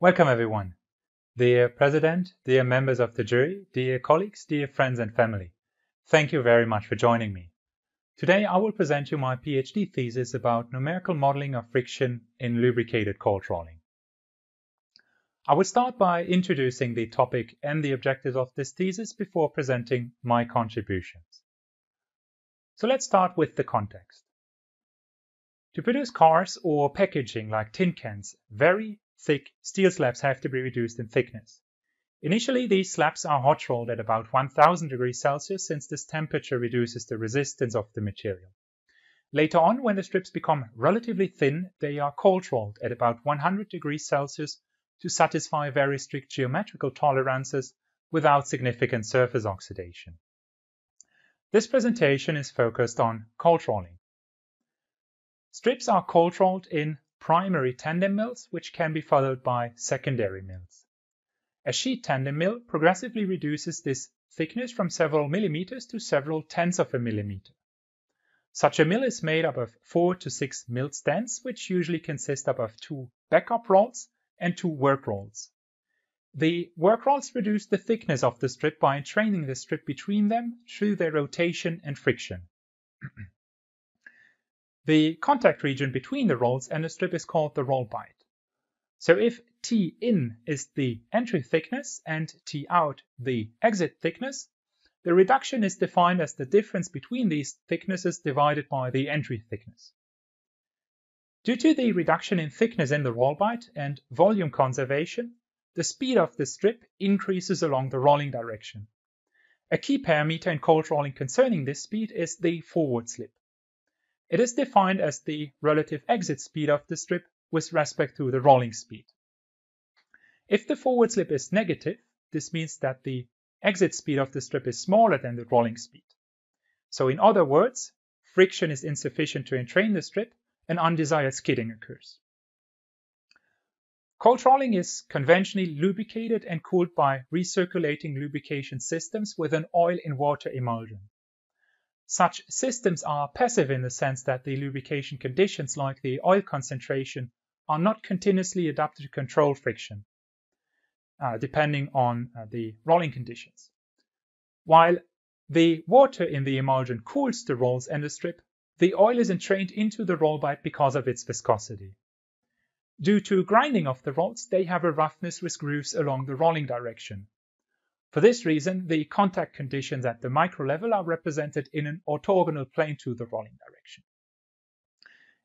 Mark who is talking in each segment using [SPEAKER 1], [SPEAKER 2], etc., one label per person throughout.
[SPEAKER 1] Welcome everyone. Dear President, dear members of the jury, dear colleagues, dear friends and family. Thank you very much for joining me. Today I will present you my PhD thesis about numerical modeling of friction in lubricated cold rolling. I will start by introducing the topic and the objectives of this thesis before presenting my contributions. So let's start with the context. To produce cars or packaging like tin cans, very thick steel slabs have to be reduced in thickness. Initially, these slabs are hot rolled at about 1000 degrees Celsius since this temperature reduces the resistance of the material. Later on, when the strips become relatively thin, they are cold rolled at about 100 degrees Celsius to satisfy very strict geometrical tolerances without significant surface oxidation. This presentation is focused on cold rolling. Strips are cold rolled in primary tandem mills, which can be followed by secondary mills. A sheet tandem mill progressively reduces this thickness from several millimeters to several tenths of a millimeter. Such a mill is made up of four to six mill stands, which usually consist of two backup rolls and two work rolls. The work rolls reduce the thickness of the strip by entraining the strip between them through their rotation and friction. The contact region between the rolls and the strip is called the roll bite. So if T in is the entry thickness and T out the exit thickness, the reduction is defined as the difference between these thicknesses divided by the entry thickness. Due to the reduction in thickness in the roll bite and volume conservation, the speed of the strip increases along the rolling direction. A key parameter in cold rolling concerning this speed is the forward slip. It is defined as the relative exit speed of the strip with respect to the rolling speed. If the forward slip is negative, this means that the exit speed of the strip is smaller than the rolling speed. So in other words, friction is insufficient to entrain the strip and undesired skidding occurs. Cold rolling is conventionally lubricated and cooled by recirculating lubrication systems with an oil in water emulsion. Such systems are passive in the sense that the lubrication conditions like the oil concentration are not continuously adapted to control friction, uh, depending on uh, the rolling conditions. While the water in the emulsion cools the rolls and the strip, the oil is entrained into the roll bite because of its viscosity. Due to grinding of the rolls, they have a roughness with grooves along the rolling direction. For this reason, the contact conditions at the micro level are represented in an orthogonal plane to the rolling direction.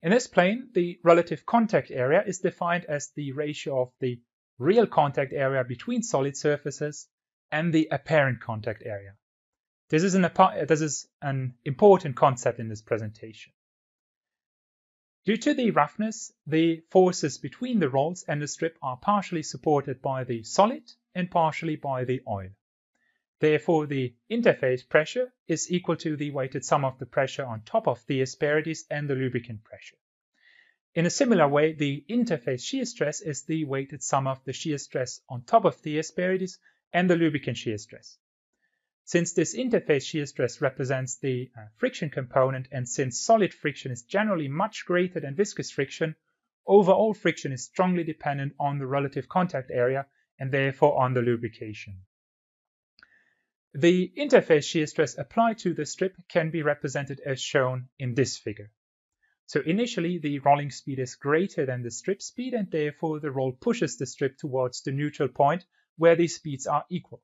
[SPEAKER 1] In this plane, the relative contact area is defined as the ratio of the real contact area between solid surfaces and the apparent contact area. This is an, this is an important concept in this presentation. Due to the roughness, the forces between the rolls and the strip are partially supported by the solid and partially by the oil. Therefore, the interface pressure is equal to the weighted sum of the pressure on top of the asperities and the lubricant pressure. In a similar way, the interface shear stress is the weighted sum of the shear stress on top of the asperities and the lubricant shear stress. Since this interface shear stress represents the uh, friction component and since solid friction is generally much greater than viscous friction, overall friction is strongly dependent on the relative contact area and therefore on the lubrication. The interface shear stress applied to the strip can be represented as shown in this figure. So initially the rolling speed is greater than the strip speed and therefore the roll pushes the strip towards the neutral point where these speeds are equal.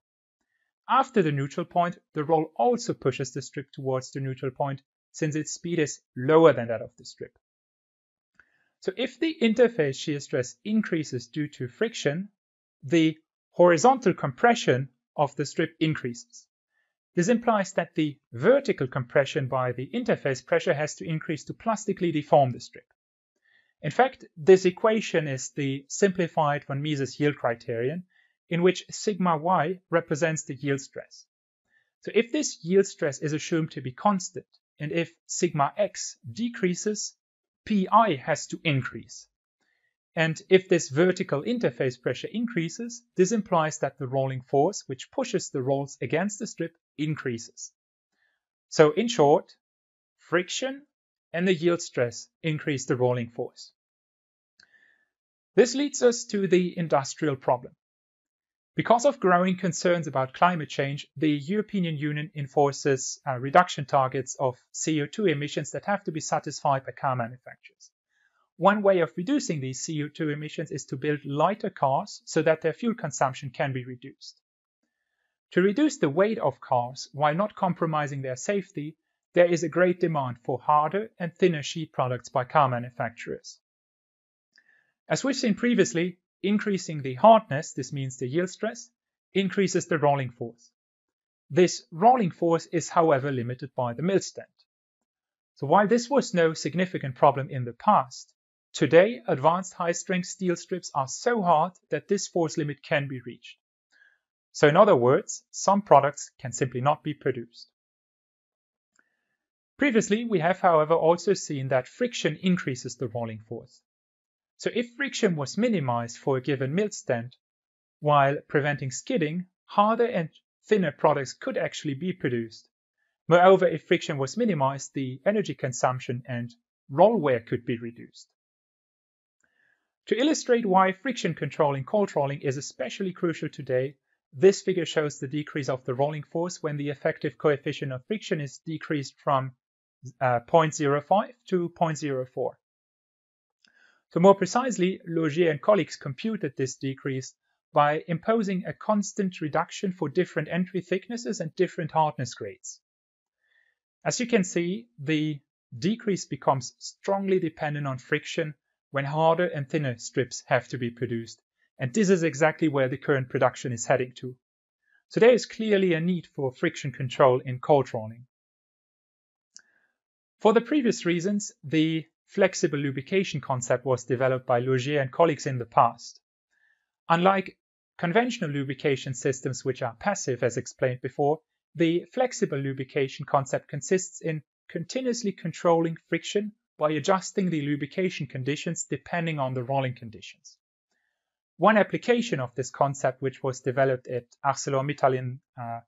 [SPEAKER 1] After the neutral point, the roll also pushes the strip towards the neutral point since its speed is lower than that of the strip. So if the interface shear stress increases due to friction, the horizontal compression of the strip increases. This implies that the vertical compression by the interface pressure has to increase to plastically deform the strip. In fact, this equation is the simplified von Mises yield criterion in which sigma y represents the yield stress. So if this yield stress is assumed to be constant and if sigma x decreases, pi has to increase. And if this vertical interface pressure increases, this implies that the rolling force, which pushes the rolls against the strip, increases. So in short, friction and the yield stress increase the rolling force. This leads us to the industrial problem. Because of growing concerns about climate change, the European Union enforces uh, reduction targets of CO2 emissions that have to be satisfied by car manufacturers. One way of reducing these CO2 emissions is to build lighter cars so that their fuel consumption can be reduced. To reduce the weight of cars while not compromising their safety, there is a great demand for harder and thinner sheet products by car manufacturers. As we've seen previously, Increasing the hardness, this means the yield stress, increases the rolling force. This rolling force is however limited by the mill stand. So while this was no significant problem in the past, today advanced high-strength steel strips are so hard that this force limit can be reached. So in other words, some products can simply not be produced. Previously, we have however also seen that friction increases the rolling force. So if friction was minimized for a given millstand while preventing skidding, harder and thinner products could actually be produced. Moreover, if friction was minimized, the energy consumption and roll wear could be reduced. To illustrate why friction control in cold rolling is especially crucial today, this figure shows the decrease of the rolling force when the effective coefficient of friction is decreased from uh, 0.05 to 0.04. So more precisely, Laugier and colleagues computed this decrease by imposing a constant reduction for different entry thicknesses and different hardness grades. As you can see, the decrease becomes strongly dependent on friction when harder and thinner strips have to be produced. And this is exactly where the current production is heading to. So there is clearly a need for friction control in cold rolling. For the previous reasons, the flexible lubrication concept was developed by Laugier and colleagues in the past. Unlike conventional lubrication systems, which are passive, as explained before, the flexible lubrication concept consists in continuously controlling friction by adjusting the lubrication conditions depending on the rolling conditions. One application of this concept, which was developed at ArcelorMittal uh,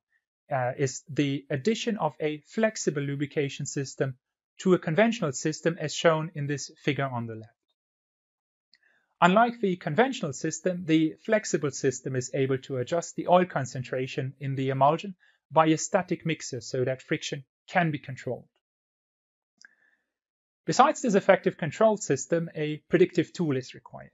[SPEAKER 1] uh, is the addition of a flexible lubrication system to a conventional system as shown in this figure on the left. Unlike the conventional system, the flexible system is able to adjust the oil concentration in the emulsion by a static mixer so that friction can be controlled. Besides this effective control system, a predictive tool is required.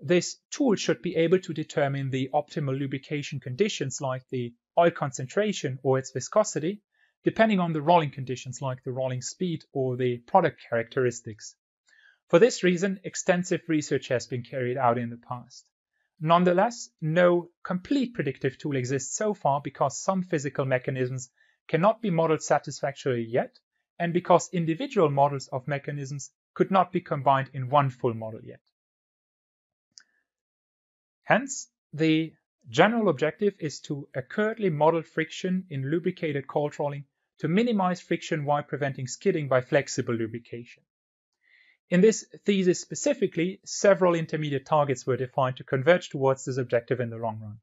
[SPEAKER 1] This tool should be able to determine the optimal lubrication conditions like the oil concentration or its viscosity depending on the rolling conditions like the rolling speed or the product characteristics. For this reason, extensive research has been carried out in the past. Nonetheless, no complete predictive tool exists so far because some physical mechanisms cannot be modeled satisfactorily yet, and because individual models of mechanisms could not be combined in one full model yet. Hence, the general objective is to accurately model friction in lubricated cold rolling to minimize friction while preventing skidding by flexible lubrication. In this thesis specifically, several intermediate targets were defined to converge towards this objective in the long run.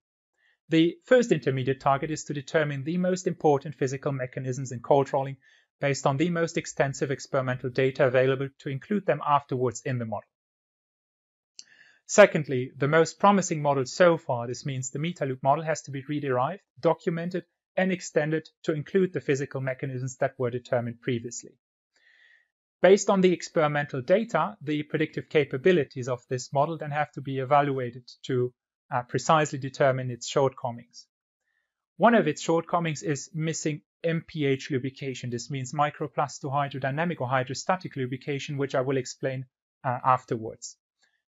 [SPEAKER 1] The first intermediate target is to determine the most important physical mechanisms in cold rolling based on the most extensive experimental data available to include them afterwards in the model. Secondly, the most promising model so far, this means the Metaloop model has to be rederived, documented, and extended to include the physical mechanisms that were determined previously. Based on the experimental data, the predictive capabilities of this model then have to be evaluated to uh, precisely determine its shortcomings. One of its shortcomings is missing MPH lubrication. This means microplasto-hydrodynamic or hydrostatic lubrication, which I will explain uh, afterwards.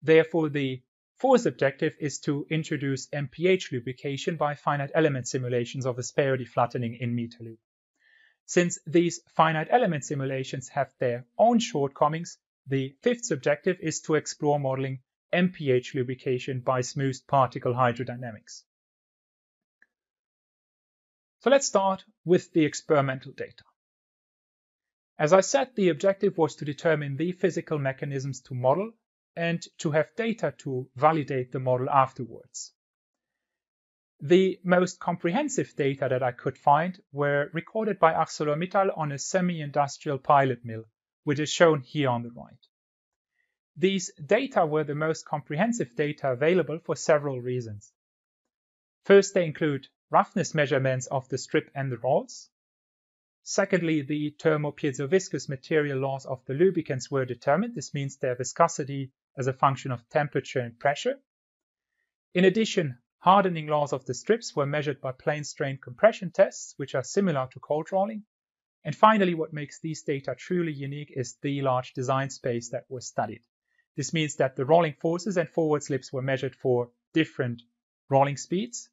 [SPEAKER 1] Therefore, the Fourth objective is to introduce MPH lubrication by finite element simulations of asperity flattening in Metaloop. Since these finite element simulations have their own shortcomings, the fifth objective is to explore modeling MPH lubrication by smoothed particle hydrodynamics. So let's start with the experimental data. As I said, the objective was to determine the physical mechanisms to model and to have data to validate the model afterwards. The most comprehensive data that I could find were recorded by ArcelorMittal on a semi-industrial pilot mill, which is shown here on the right. These data were the most comprehensive data available for several reasons. First, they include roughness measurements of the strip and the rolls. Secondly, the thermopiezoviscous material laws of the lubricants were determined. This means their viscosity as a function of temperature and pressure. In addition, hardening laws of the strips were measured by plane strain compression tests, which are similar to cold rolling. And finally, what makes these data truly unique is the large design space that was studied. This means that the rolling forces and forward slips were measured for different rolling speeds,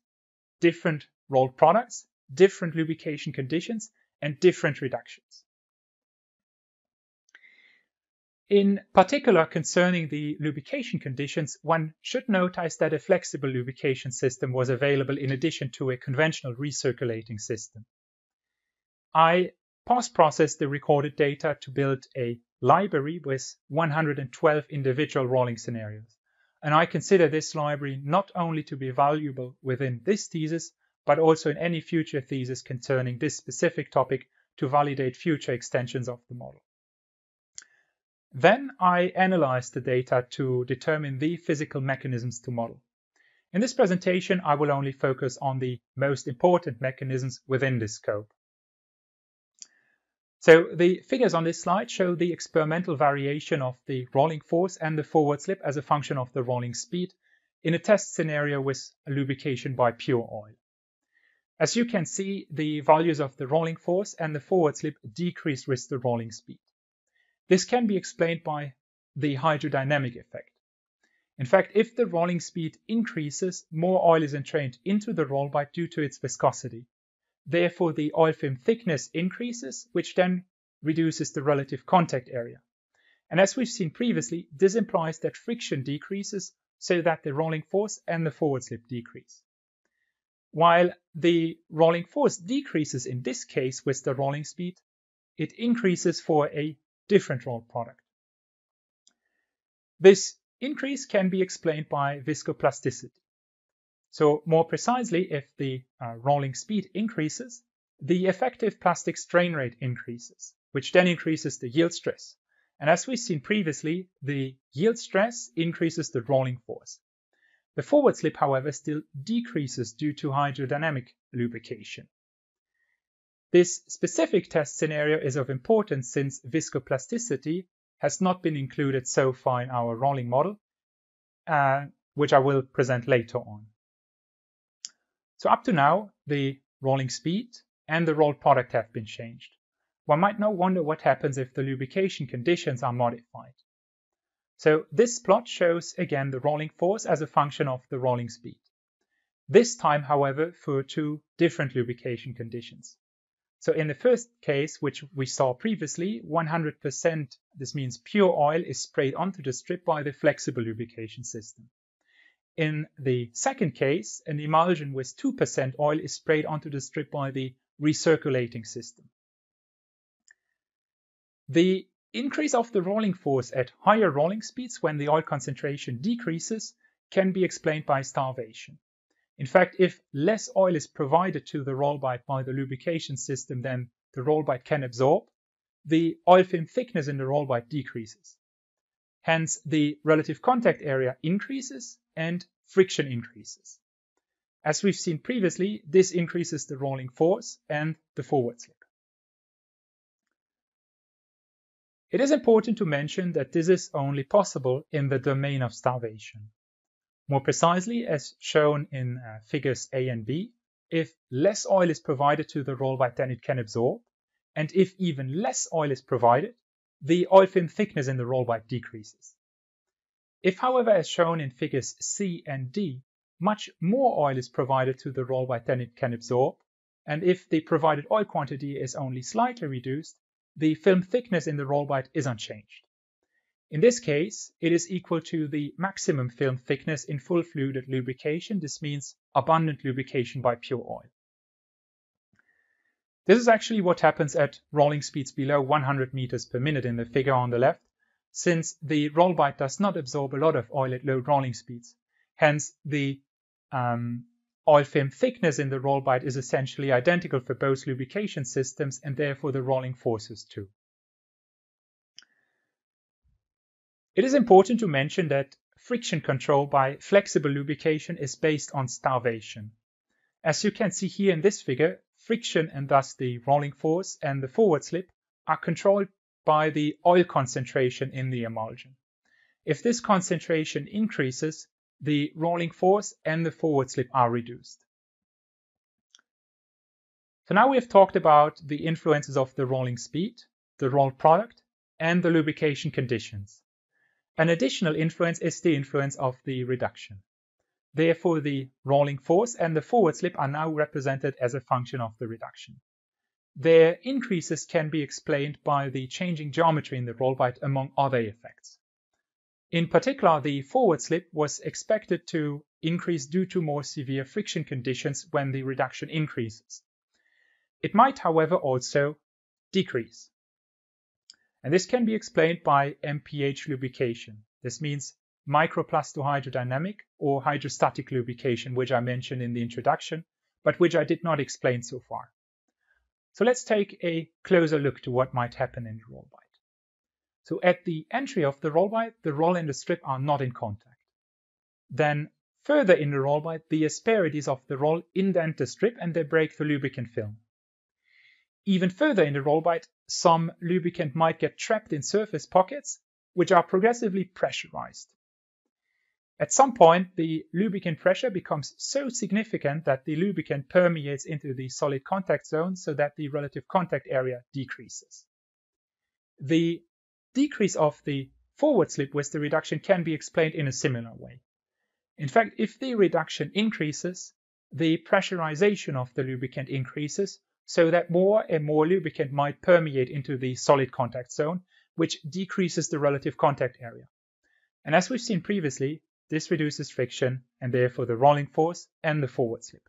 [SPEAKER 1] different rolled products, different lubrication conditions, and different reductions. In particular, concerning the lubrication conditions, one should notice that a flexible lubrication system was available in addition to a conventional recirculating system. I post-processed the recorded data to build a library with 112 individual rolling scenarios. And I consider this library not only to be valuable within this thesis, but also in any future thesis concerning this specific topic to validate future extensions of the model. Then I analyzed the data to determine the physical mechanisms to model. In this presentation, I will only focus on the most important mechanisms within this scope. So the figures on this slide show the experimental variation of the rolling force and the forward slip as a function of the rolling speed in a test scenario with lubrication by pure oil. As you can see, the values of the rolling force and the forward slip decrease with the rolling speed. This can be explained by the hydrodynamic effect. In fact, if the rolling speed increases, more oil is entrained into the roll bite due to its viscosity. Therefore, the oil film thickness increases, which then reduces the relative contact area. And as we've seen previously, this implies that friction decreases so that the rolling force and the forward slip decrease. While the rolling force decreases in this case with the rolling speed, it increases for a different roll product. This increase can be explained by viscoplasticity. So more precisely, if the uh, rolling speed increases, the effective plastic strain rate increases, which then increases the yield stress. And as we've seen previously, the yield stress increases the rolling force. The forward slip, however, still decreases due to hydrodynamic lubrication. This specific test scenario is of importance since viscoplasticity has not been included so far in our rolling model, uh, which I will present later on. So up to now, the rolling speed and the rolled product have been changed. One might now wonder what happens if the lubrication conditions are modified. So this plot shows again the rolling force as a function of the rolling speed. This time, however, for two different lubrication conditions. So in the first case, which we saw previously, 100%, this means pure oil is sprayed onto the strip by the flexible lubrication system. In the second case, an emulsion with 2% oil is sprayed onto the strip by the recirculating system. The Increase of the rolling force at higher rolling speeds when the oil concentration decreases can be explained by starvation. In fact, if less oil is provided to the roll bite by the lubrication system than the roll bite can absorb, the oil film thickness in the roll bite decreases. Hence, the relative contact area increases and friction increases. As we've seen previously, this increases the rolling force and the forward slip. It is important to mention that this is only possible in the domain of starvation. More precisely, as shown in uh, figures A and B, if less oil is provided to the roll bite than it can absorb, and if even less oil is provided, the oil film thickness in the roll bite decreases. If, however, as shown in figures C and D, much more oil is provided to the roll bite than it can absorb, and if the provided oil quantity is only slightly reduced, the film thickness in the roll bite is unchanged. In this case, it is equal to the maximum film thickness in full fluided lubrication. This means abundant lubrication by pure oil. This is actually what happens at rolling speeds below 100 meters per minute in the figure on the left, since the roll bite does not absorb a lot of oil at low rolling speeds. Hence, the um, Oil film thickness in the roll bite is essentially identical for both lubrication systems and therefore the rolling forces too. It is important to mention that friction control by flexible lubrication is based on starvation. As you can see here in this figure, friction and thus the rolling force and the forward slip are controlled by the oil concentration in the emulsion. If this concentration increases, the rolling force and the forward slip are reduced. So now we have talked about the influences of the rolling speed, the roll product, and the lubrication conditions. An additional influence is the influence of the reduction. Therefore, the rolling force and the forward slip are now represented as a function of the reduction. Their increases can be explained by the changing geometry in the roll bite among other effects. In particular, the forward slip was expected to increase due to more severe friction conditions when the reduction increases. It might, however, also decrease. And this can be explained by MPH lubrication. This means microplasto-hydrodynamic or hydrostatic lubrication, which I mentioned in the introduction, but which I did not explain so far. So let's take a closer look to what might happen in the roll bite. So at the entry of the roll bite, the roll and the strip are not in contact. Then further in the roll bite, the asperities of the roll indent the strip and they break the lubricant film. Even further in the roll bite, some lubricant might get trapped in surface pockets, which are progressively pressurized. At some point, the lubricant pressure becomes so significant that the lubricant permeates into the solid contact zone so that the relative contact area decreases. The decrease of the forward slip with the reduction can be explained in a similar way. In fact, if the reduction increases, the pressurization of the lubricant increases so that more and more lubricant might permeate into the solid contact zone, which decreases the relative contact area. And as we've seen previously, this reduces friction and therefore the rolling force and the forward slip.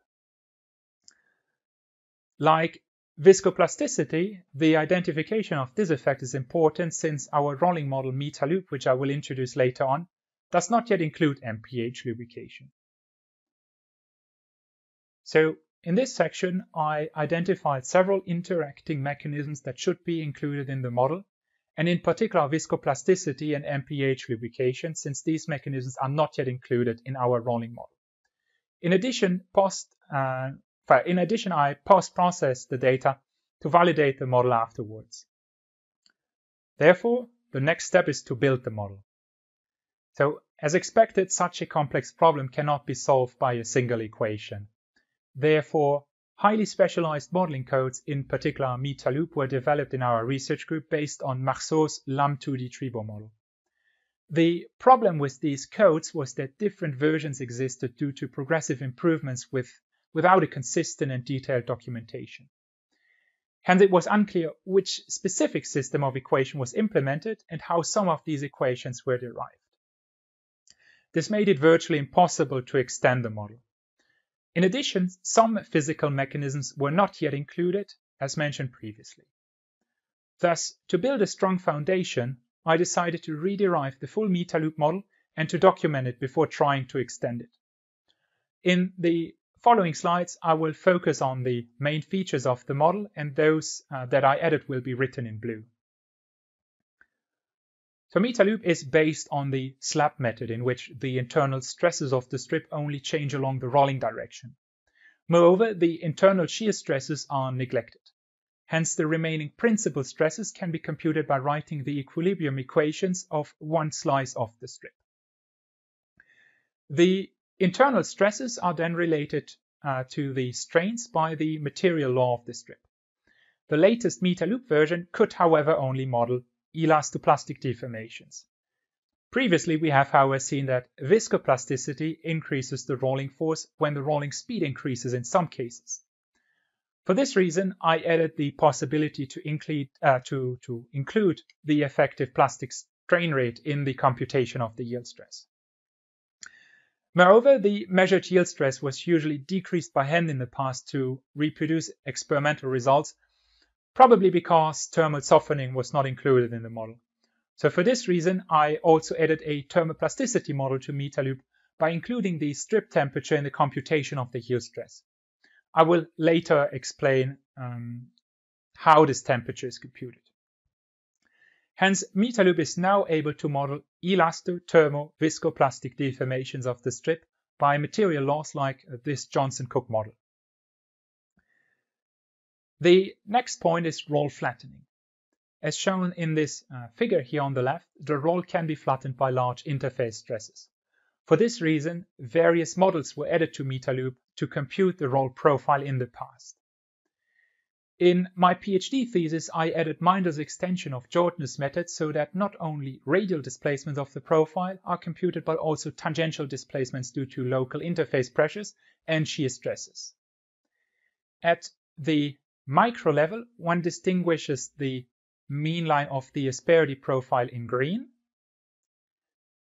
[SPEAKER 1] Like Viscoplasticity, the identification of this effect is important since our rolling model Metaloop, which I will introduce later on, does not yet include MPH lubrication. So in this section, I identified several interacting mechanisms that should be included in the model, and in particular viscoplasticity and MPH lubrication, since these mechanisms are not yet included in our rolling model. In addition, post uh, in addition, I post-process the data to validate the model afterwards. Therefore, the next step is to build the model. So, as expected, such a complex problem cannot be solved by a single equation. Therefore, highly specialized modeling codes, in particular Metaloop, were developed in our research group based on Marsault's LAM2D Tribor model. The problem with these codes was that different versions existed due to progressive improvements with without a consistent and detailed documentation. Hence, it was unclear which specific system of equation was implemented and how some of these equations were derived. This made it virtually impossible to extend the model. In addition, some physical mechanisms were not yet included, as mentioned previously. Thus, to build a strong foundation, I decided to rederive the full Metaloop model and to document it before trying to extend it. In the following slides, I will focus on the main features of the model and those uh, that I added will be written in blue. Metaloop is based on the slab method in which the internal stresses of the strip only change along the rolling direction. Moreover, the internal shear stresses are neglected. Hence, the remaining principal stresses can be computed by writing the equilibrium equations of one slice of the strip. The Internal stresses are then related uh, to the strains by the material law of the strip. The latest Metaloop version could, however, only model elastoplastic deformations. Previously, we have, however, seen that viscoplasticity increases the rolling force when the rolling speed increases in some cases. For this reason, I added the possibility to include, uh, to, to include the effective plastic strain rate in the computation of the yield stress. Moreover, the measured yield stress was usually decreased by hand in the past to reproduce experimental results, probably because thermal softening was not included in the model. So for this reason, I also added a thermoplasticity model to Metaloop by including the strip temperature in the computation of the yield stress. I will later explain um, how this temperature is computed. Hence, Metaloop is now able to model elasto, thermo, viscoplastic deformations of the strip by material laws like this Johnson-Cook model. The next point is roll flattening. As shown in this uh, figure here on the left, the roll can be flattened by large interface stresses. For this reason, various models were added to Metaloop to compute the roll profile in the past. In my PhD thesis, I added Minder's extension of Jordan's method so that not only radial displacements of the profile are computed, but also tangential displacements due to local interface pressures and shear stresses. At the micro level, one distinguishes the mean line of the asperity profile in green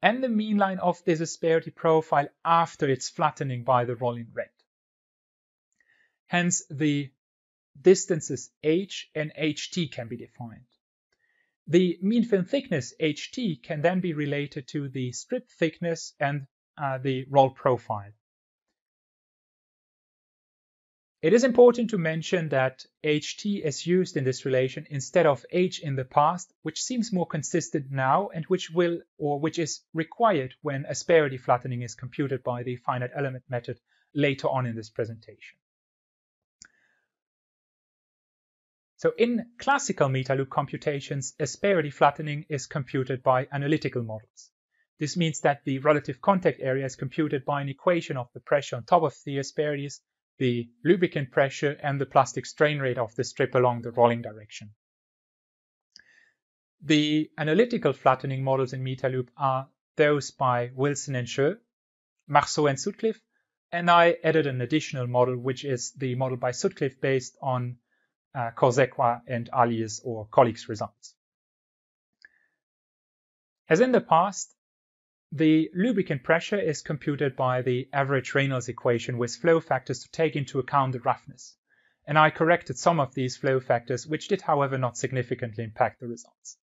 [SPEAKER 1] and the mean line of this asperity profile after its flattening by the roll in red. Hence, the distances h and ht can be defined. The mean film thickness ht can then be related to the strip thickness and uh, the roll profile. It is important to mention that ht is used in this relation instead of h in the past, which seems more consistent now and which will or which is required when asperity flattening is computed by the finite element method later on in this presentation. So in classical Metaloop computations, asperity flattening is computed by analytical models. This means that the relative contact area is computed by an equation of the pressure on top of the asperities, the lubricant pressure, and the plastic strain rate of the strip along the rolling direction. The analytical flattening models in Metaloop are those by Wilson and Sheu, Marsault and Sutcliffe, and I added an additional model, which is the model by Sutcliffe based on uh, Korzekwa and Ali's or colleagues' results. As in the past, the lubricant pressure is computed by the average Reynolds equation with flow factors to take into account the roughness. And I corrected some of these flow factors, which did, however, not significantly impact the results.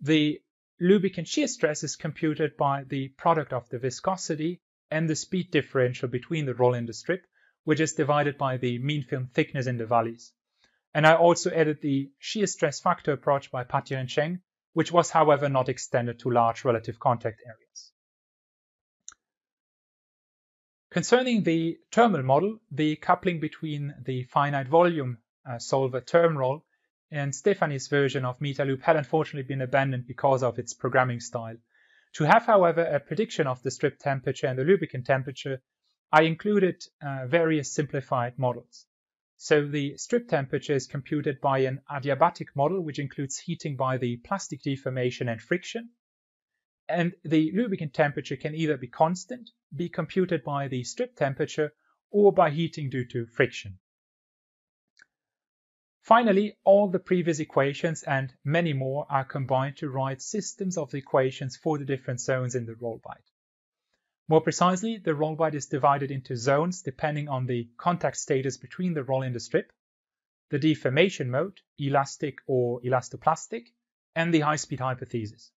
[SPEAKER 1] The lubricant shear stress is computed by the product of the viscosity and the speed differential between the roll and the strip, which is divided by the mean film thickness in the valleys. And I also added the shear stress factor approach by Patir and Cheng, which was however not extended to large relative contact areas. Concerning the thermal model, the coupling between the finite volume uh, solver ThermRoll and Stephany's version of Metaloop had unfortunately been abandoned because of its programming style. To have, however, a prediction of the strip temperature and the lubricant temperature, I included uh, various simplified models. So the strip temperature is computed by an adiabatic model, which includes heating by the plastic deformation and friction. And the lubricant temperature can either be constant, be computed by the strip temperature, or by heating due to friction. Finally, all the previous equations and many more are combined to write systems of the equations for the different zones in the roll bite. More precisely, the roll bite is divided into zones depending on the contact status between the roll and the strip, the deformation mode, elastic or elastoplastic, and the high-speed hypothesis.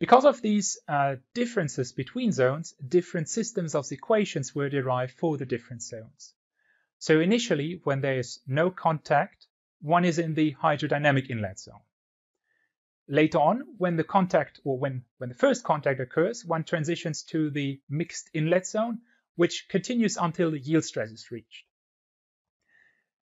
[SPEAKER 1] Because of these uh, differences between zones, different systems of equations were derived for the different zones. So initially, when there is no contact, one is in the hydrodynamic inlet zone. Later on, when the contact or when, when the first contact occurs, one transitions to the mixed inlet zone, which continues until the yield stress is reached.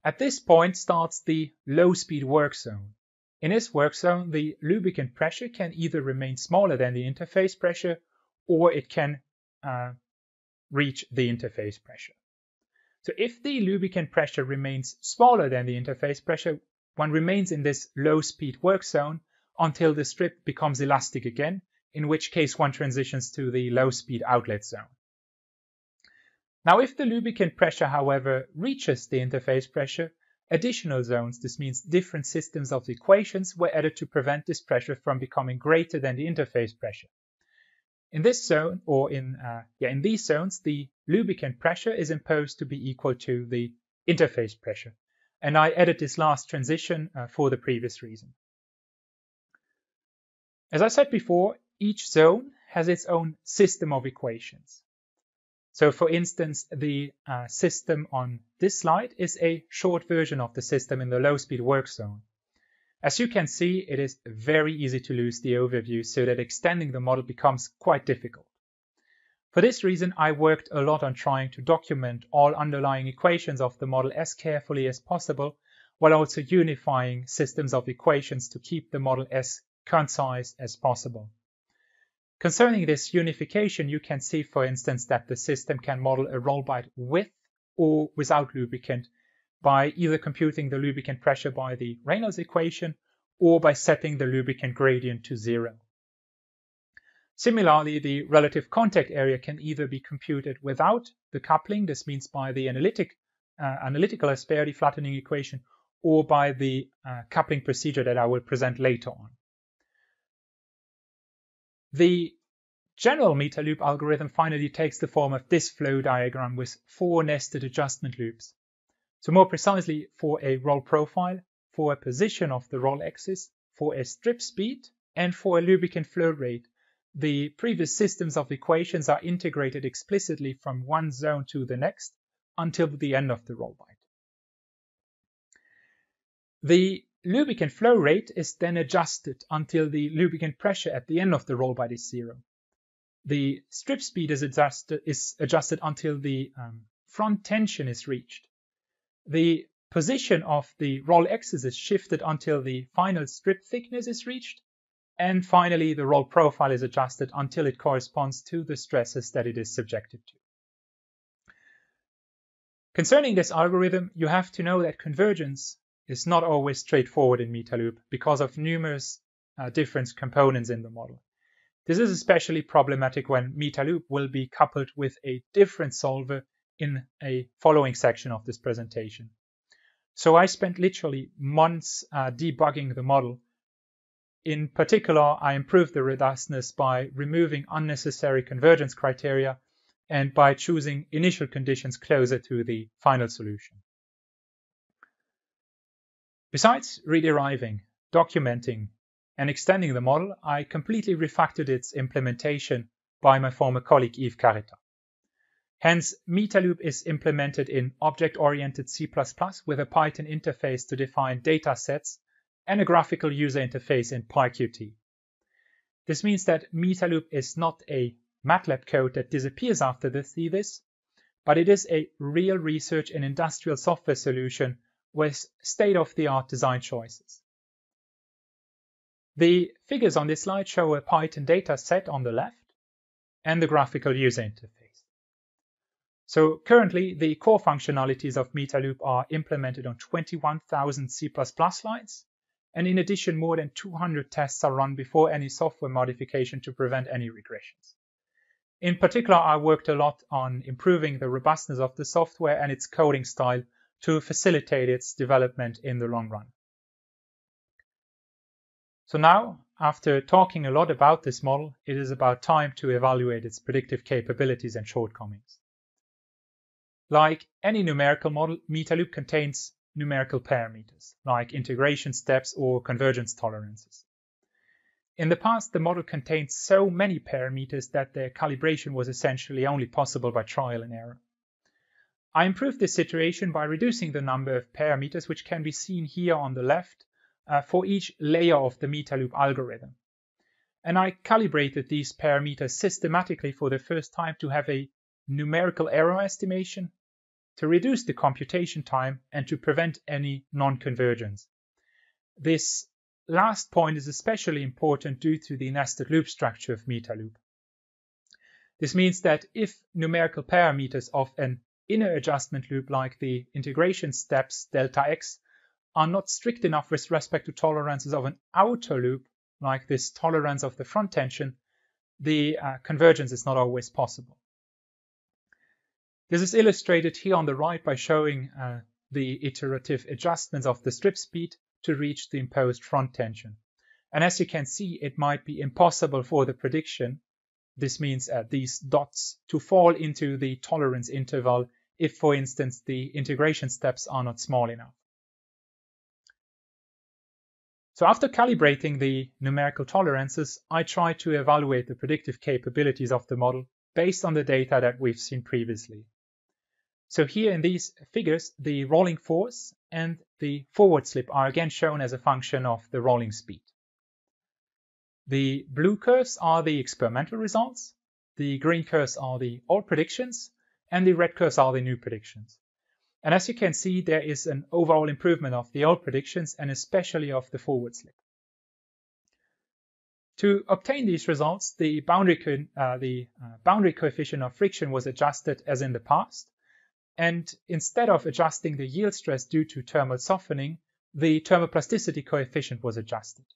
[SPEAKER 1] At this point starts the low speed work zone. In this work zone, the lubricant pressure can either remain smaller than the interface pressure or it can uh, reach the interface pressure. So if the lubricant pressure remains smaller than the interface pressure, one remains in this low speed work zone until the strip becomes elastic again, in which case one transitions to the low speed outlet zone. Now, if the lubricant pressure, however, reaches the interface pressure, additional zones, this means different systems of equations, were added to prevent this pressure from becoming greater than the interface pressure. In this zone, or in, uh, yeah, in these zones, the lubricant pressure is imposed to be equal to the interface pressure. And I added this last transition uh, for the previous reason. As I said before, each zone has its own system of equations. So for instance, the uh, system on this slide is a short version of the system in the low speed work zone. As you can see, it is very easy to lose the overview so that extending the model becomes quite difficult. For this reason, I worked a lot on trying to document all underlying equations of the model as carefully as possible, while also unifying systems of equations to keep the model as concise as possible. Concerning this unification, you can see, for instance, that the system can model a roll bite with or without lubricant by either computing the lubricant pressure by the Reynolds equation or by setting the lubricant gradient to zero. Similarly, the relative contact area can either be computed without the coupling, this means by the analytic, uh, analytical asperity flattening equation, or by the uh, coupling procedure that I will present later on. The general Metaloop algorithm finally takes the form of this flow diagram with four nested adjustment loops. So more precisely, for a roll profile, for a position of the roll axis, for a strip speed, and for a lubricant flow rate, the previous systems of equations are integrated explicitly from one zone to the next until the end of the roll bite. The lubricant flow rate is then adjusted until the lubricant pressure at the end of the roll bite is zero. The strip speed is adjusted, is adjusted until the um, front tension is reached. The position of the roll axis is shifted until the final strip thickness is reached. And finally, the roll profile is adjusted until it corresponds to the stresses that it is subjected to. Concerning this algorithm, you have to know that convergence is not always straightforward in Metaloop because of numerous uh, different components in the model. This is especially problematic when Metaloop will be coupled with a different solver in a following section of this presentation. So I spent literally months uh, debugging the model. In particular, I improved the robustness by removing unnecessary convergence criteria and by choosing initial conditions closer to the final solution. Besides rederiving, documenting, and extending the model, I completely refactored its implementation by my former colleague Yves Carretta. Hence, Metaloop is implemented in object-oriented C++ with a Python interface to define data sets and a graphical user interface in PyQt. This means that Metaloop is not a MATLAB code that disappears after the thesis, but it is a real research and industrial software solution with state-of-the-art design choices. The figures on this slide show a Python data set on the left and the graphical user interface. So currently, the core functionalities of Metaloop are implemented on 21,000 C++ lines, and in addition, more than 200 tests are run before any software modification to prevent any regressions. In particular, I worked a lot on improving the robustness of the software and its coding style to facilitate its development in the long run. So now, after talking a lot about this model, it is about time to evaluate its predictive capabilities and shortcomings. Like any numerical model, Metaloop contains numerical parameters, like integration steps or convergence tolerances. In the past, the model contained so many parameters that their calibration was essentially only possible by trial and error. I improved this situation by reducing the number of parameters which can be seen here on the left uh, for each layer of the Metaloop algorithm. And I calibrated these parameters systematically for the first time to have a numerical error estimation, to reduce the computation time, and to prevent any non-convergence. This last point is especially important due to the nested loop structure of Metaloop. This means that if numerical parameters of an inner adjustment loop like the integration steps delta x are not strict enough with respect to tolerances of an outer loop, like this tolerance of the front tension, the uh, convergence is not always possible. This is illustrated here on the right by showing uh, the iterative adjustments of the strip speed to reach the imposed front tension. And as you can see, it might be impossible for the prediction, this means uh, these dots, to fall into the tolerance interval if, for instance, the integration steps are not small enough. So after calibrating the numerical tolerances, I try to evaluate the predictive capabilities of the model based on the data that we've seen previously. So here in these figures, the rolling force and the forward slip are again shown as a function of the rolling speed. The blue curves are the experimental results, the green curves are the old predictions, and the red curves are the new predictions. And as you can see, there is an overall improvement of the old predictions and especially of the forward slip. To obtain these results, the boundary, uh, the, uh, boundary coefficient of friction was adjusted as in the past, and instead of adjusting the yield stress due to thermal softening, the thermoplasticity coefficient was adjusted.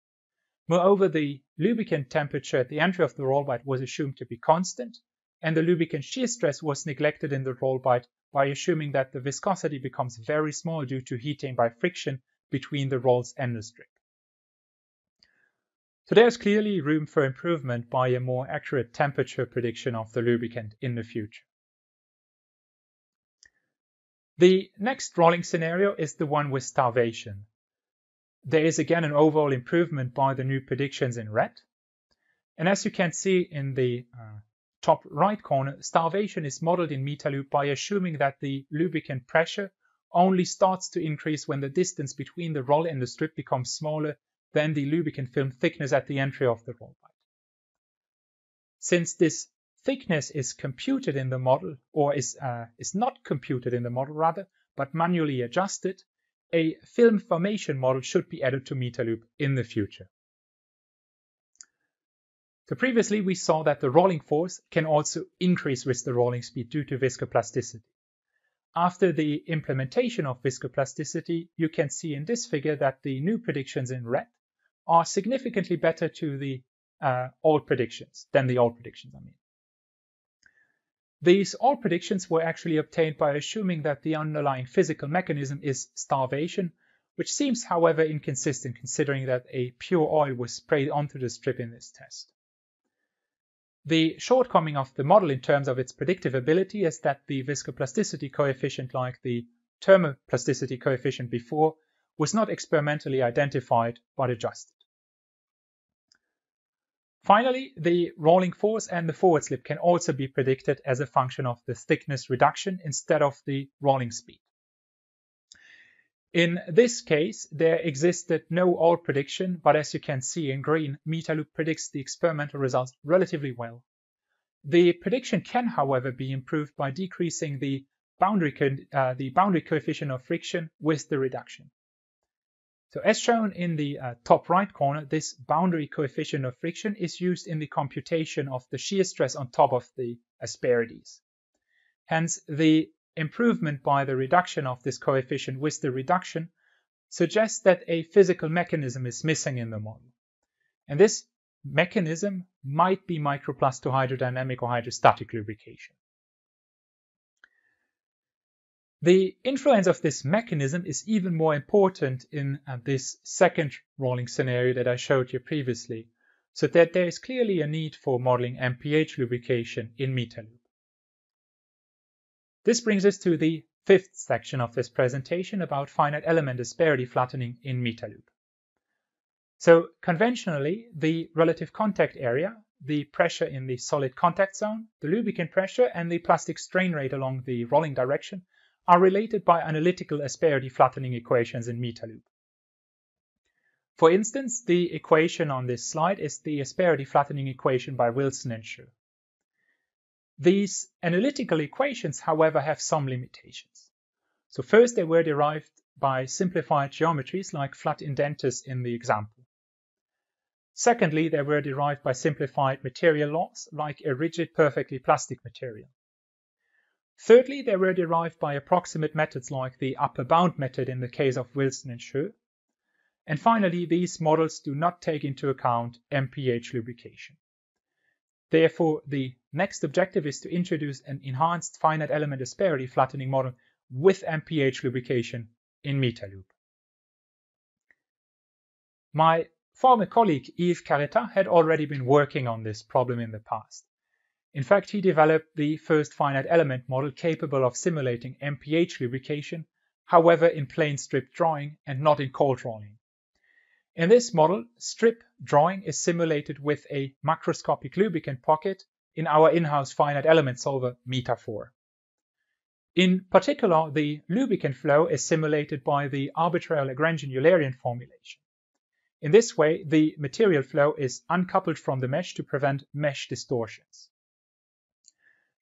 [SPEAKER 1] Moreover, the lubricant temperature at the entry of the roll bite was assumed to be constant, and the lubricant shear stress was neglected in the roll bite by assuming that the viscosity becomes very small due to heating by friction between the rolls and the strip. So there's clearly room for improvement by a more accurate temperature prediction of the lubricant in the future. The next rolling scenario is the one with starvation. There is again an overall improvement by the new predictions in red. And as you can see in the uh, top right corner, starvation is modeled in Metaloop by assuming that the lubricant pressure only starts to increase when the distance between the roll and the strip becomes smaller than the lubricant film thickness at the entry of the roll bite. Since this thickness is computed in the model, or is, uh, is not computed in the model rather, but manually adjusted, a film formation model should be added to Metaloop in the future. So previously we saw that the rolling force can also increase with the rolling speed due to viscoplasticity. After the implementation of viscoplasticity, you can see in this figure that the new predictions in red are significantly better to the uh, old predictions than the old predictions, I mean. These all predictions were actually obtained by assuming that the underlying physical mechanism is starvation, which seems, however, inconsistent considering that a pure oil was sprayed onto the strip in this test. The shortcoming of the model in terms of its predictive ability is that the viscoplasticity coefficient, like the thermoplasticity coefficient before, was not experimentally identified but adjusted. Finally, the rolling force and the forward slip can also be predicted as a function of the thickness reduction instead of the rolling speed. In this case, there existed no old prediction, but as you can see in green, Metaloop predicts the experimental results relatively well. The prediction can, however, be improved by decreasing the boundary, uh, the boundary coefficient of friction with the reduction. So as shown in the uh, top right corner, this boundary coefficient of friction is used in the computation of the shear stress on top of the asperities. Hence, the improvement by the reduction of this coefficient with the reduction suggests that a physical mechanism is missing in the model. And this mechanism might be microplasto hydrodynamic or hydrostatic lubrication. The influence of this mechanism is even more important in uh, this second rolling scenario that I showed you previously, so that there is clearly a need for modeling MPH lubrication in Metaloop. This brings us to the fifth section of this presentation about finite element asperity flattening in Metaloop. So conventionally, the relative contact area, the pressure in the solid contact zone, the lubricant pressure, and the plastic strain rate along the rolling direction are related by analytical asperity flattening equations in Metaloop. For instance, the equation on this slide is the asperity flattening equation by Wilson and Sheu. These analytical equations, however, have some limitations. So first, they were derived by simplified geometries like flat indenters in the example. Secondly, they were derived by simplified material laws like a rigid perfectly plastic material. Thirdly, they were derived by approximate methods like the upper bound method in the case of Wilson and Sheu. And finally, these models do not take into account MPH lubrication. Therefore, the next objective is to introduce an enhanced finite element asperity flattening model with MPH lubrication in Metaloop. My former colleague Yves Carretta had already been working on this problem in the past. In fact, he developed the first finite element model capable of simulating MPH lubrication, however in plane strip drawing and not in cold drawing. In this model, strip drawing is simulated with a macroscopic lubricant pocket in our in-house finite element solver Metafor. In particular, the lubricant flow is simulated by the arbitrary Lagrangian Eulerian formulation. In this way, the material flow is uncoupled from the mesh to prevent mesh distortions.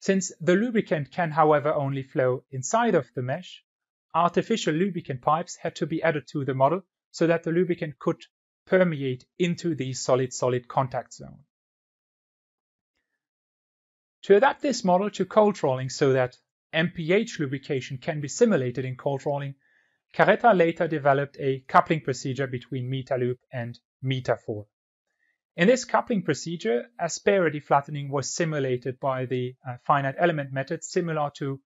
[SPEAKER 1] Since the lubricant can, however, only flow inside of the mesh, artificial lubricant pipes had to be added to the model so that the lubricant could permeate into the solid-solid contact zone. To adapt this model to cold rolling so that MPH lubrication can be simulated in cold rolling, Carretta later developed a coupling procedure between Metaloop and Metafor. In this coupling procedure, asperity flattening was simulated by the uh, finite element method similar to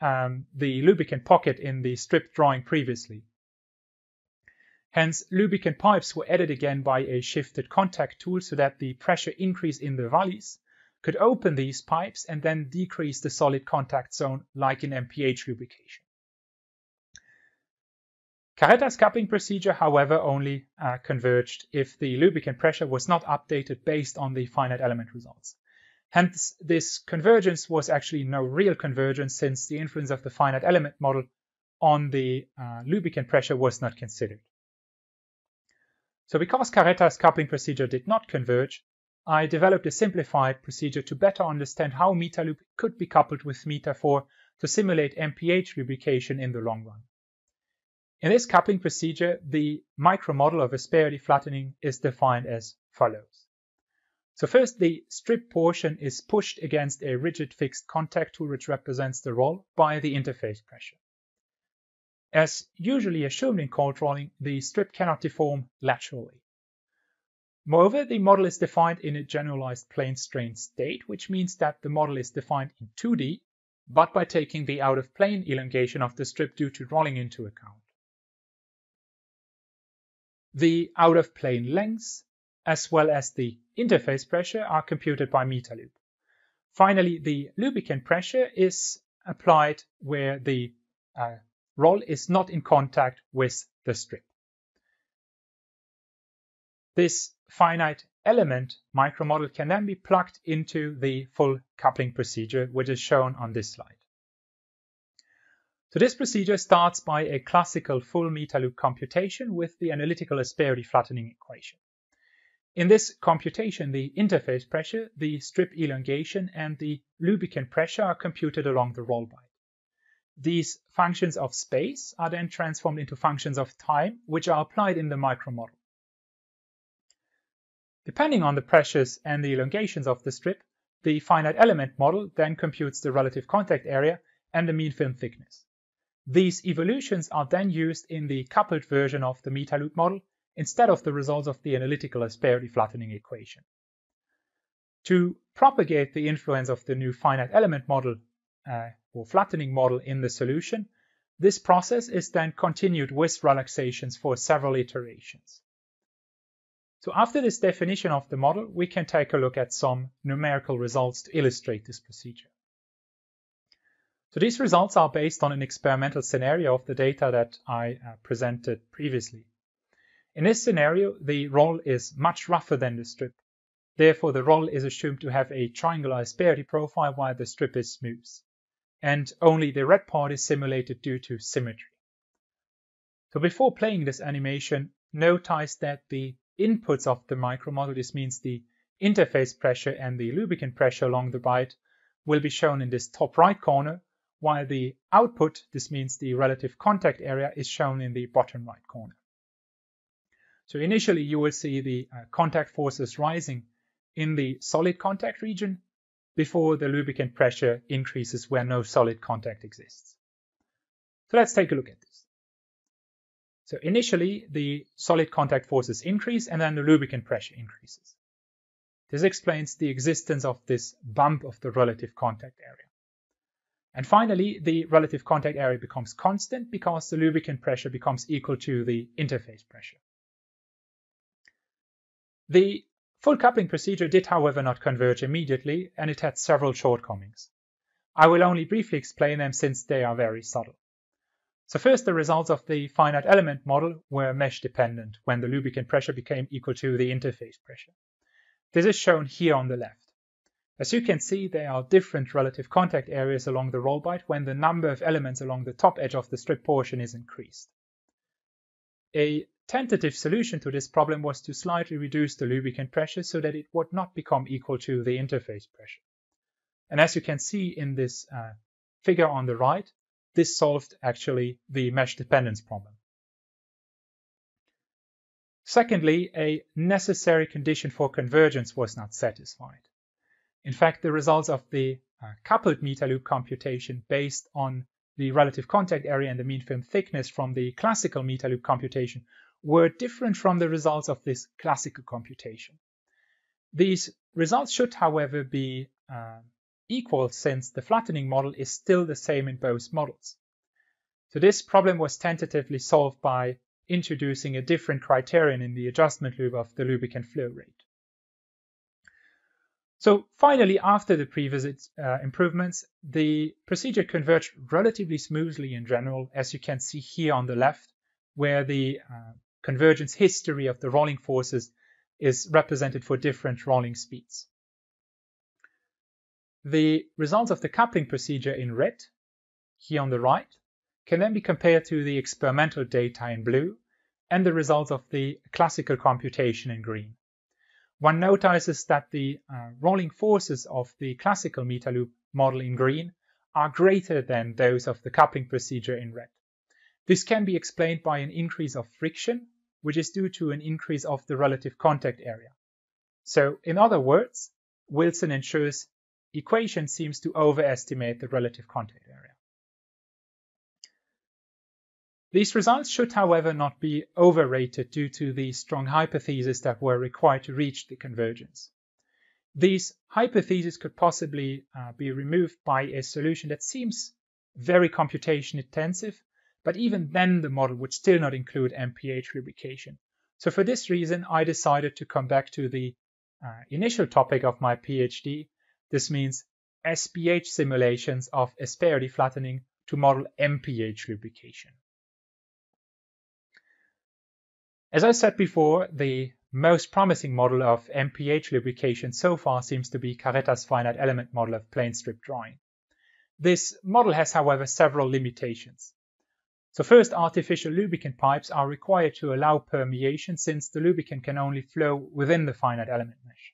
[SPEAKER 1] um, the lubricant pocket in the strip drawing previously. Hence, lubricant pipes were added again by a shifted contact tool so that the pressure increase in the valleys could open these pipes and then decrease the solid contact zone like in MPH lubrication. Carretta's coupling procedure, however, only uh, converged if the lubricant pressure was not updated based on the finite element results. Hence, this convergence was actually no real convergence since the influence of the finite element model on the uh, lubricant pressure was not considered. So because Carretta's coupling procedure did not converge, I developed a simplified procedure to better understand how Metaloop could be coupled with Metafor to simulate MPH lubrication in the long run. In this coupling procedure, the micromodel of asperity flattening is defined as follows. So first, the strip portion is pushed against a rigid fixed contact tool which represents the roll by the interface pressure. As usually assumed in cold rolling, the strip cannot deform laterally. Moreover, the model is defined in a generalized plane strain state, which means that the model is defined in 2D, but by taking the out-of-plane elongation of the strip due to rolling into account. The out-of-plane lengths, as well as the interface pressure, are computed by Metaloop. Finally, the lubricant pressure is applied where the uh, roll is not in contact with the strip. This finite element micromodel can then be plugged into the full coupling procedure, which is shown on this slide. So this procedure starts by a classical full Metaloop computation with the analytical asperity flattening equation. In this computation, the interface pressure, the strip elongation, and the lubricant pressure are computed along the roll bite. These functions of space are then transformed into functions of time, which are applied in the micromodel. Depending on the pressures and the elongations of the strip, the finite element model then computes the relative contact area and the mean film thickness. These evolutions are then used in the coupled version of the Metaloop model instead of the results of the analytical asperity flattening equation. To propagate the influence of the new finite element model uh, or flattening model in the solution, this process is then continued with relaxations for several iterations. So after this definition of the model, we can take a look at some numerical results to illustrate this procedure. So these results are based on an experimental scenario of the data that I uh, presented previously. In this scenario, the roll is much rougher than the strip. Therefore, the roll is assumed to have a triangular asperity profile while the strip is smooth. And only the red part is simulated due to symmetry. So before playing this animation, notice that the inputs of the micromodel, this means the interface pressure and the lubricant pressure along the bight, will be shown in this top right corner, while the output, this means the relative contact area, is shown in the bottom right corner. So initially you will see the uh, contact forces rising in the solid contact region before the lubricant pressure increases where no solid contact exists. So let's take a look at this. So initially the solid contact forces increase and then the lubricant pressure increases. This explains the existence of this bump of the relative contact area. And finally, the relative contact area becomes constant because the lubricant pressure becomes equal to the interface pressure. The full coupling procedure did, however, not converge immediately, and it had several shortcomings. I will only briefly explain them since they are very subtle. So first, the results of the finite element model were mesh dependent when the lubricant pressure became equal to the interface pressure. This is shown here on the left. As you can see, there are different relative contact areas along the roll bite when the number of elements along the top edge of the strip portion is increased. A tentative solution to this problem was to slightly reduce the lubricant pressure so that it would not become equal to the interface pressure. And as you can see in this uh, figure on the right, this solved actually the mesh dependence problem. Secondly, a necessary condition for convergence was not satisfied. In fact, the results of the uh, coupled Metaloop computation based on the relative contact area and the mean film thickness from the classical Metaloop computation were different from the results of this classical computation. These results should, however, be uh, equal since the flattening model is still the same in both models. So this problem was tentatively solved by introducing a different criterion in the adjustment loop of the lubricant flow rate. So finally, after the previous uh, improvements, the procedure converged relatively smoothly in general, as you can see here on the left, where the uh, convergence history of the rolling forces is represented for different rolling speeds. The results of the coupling procedure in red, here on the right, can then be compared to the experimental data in blue and the results of the classical computation in green. One notices that the uh, rolling forces of the classical Metaloop model in green are greater than those of the coupling procedure in red. This can be explained by an increase of friction, which is due to an increase of the relative contact area. So in other words, Wilson Sheu's equation seems to overestimate the relative contact These results should, however, not be overrated due to the strong hypotheses that were required to reach the convergence. These hypotheses could possibly uh, be removed by a solution that seems very computation intensive, but even then the model would still not include MPH lubrication. So for this reason, I decided to come back to the uh, initial topic of my PhD. This means SPH simulations of asperity flattening to model MPH lubrication. As I said before, the most promising model of MPH lubrication so far seems to be Carretta's finite element model of plane strip drawing. This model has, however, several limitations. So first, artificial lubricant pipes are required to allow permeation since the lubricant can only flow within the finite element mesh.